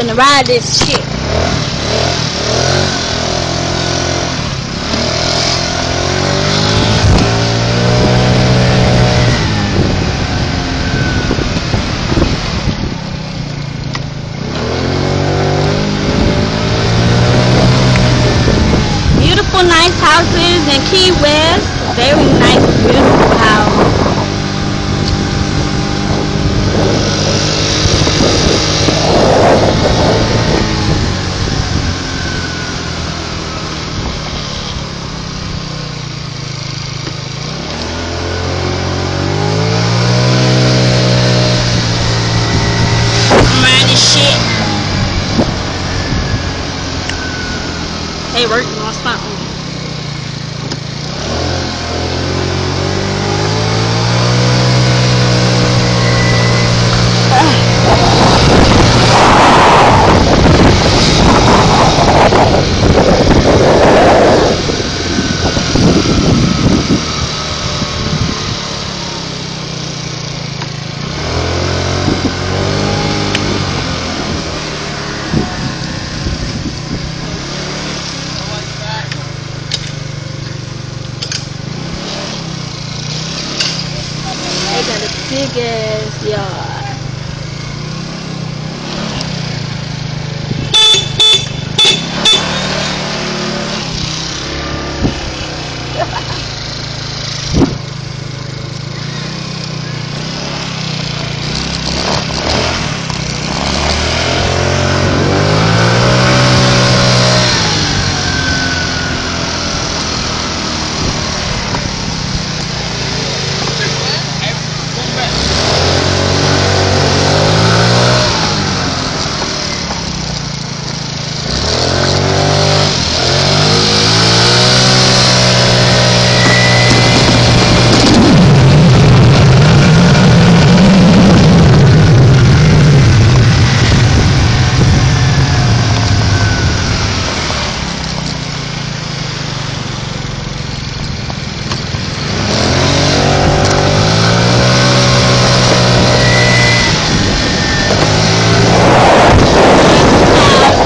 finna ride this shit. Beautiful, nice houses in Key West. Very nice, beautiful house. I'm riding this shit. Hey, work, you want something? They got a big ass yard.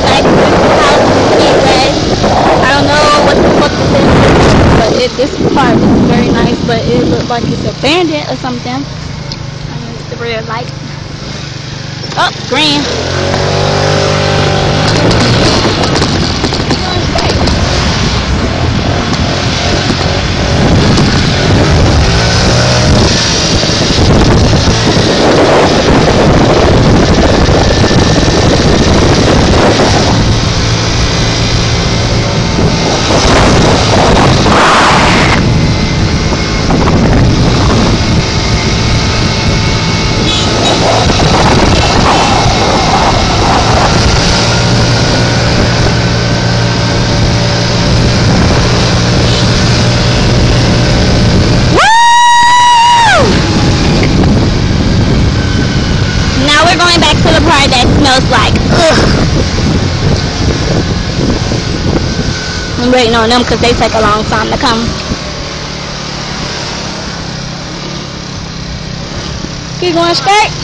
Like this house in Key West. I don't know what the fuck this is, but it, this part is very nice, but it looks like it's abandoned or something. I mean, the red light. Oh, green. Going back to the part that smells like ugh. I'm waiting on them because they take a long time to come. Keep going straight.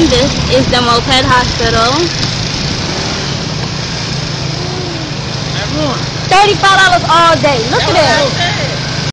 And this is the Moped Hospital. $35 all day. Look at that.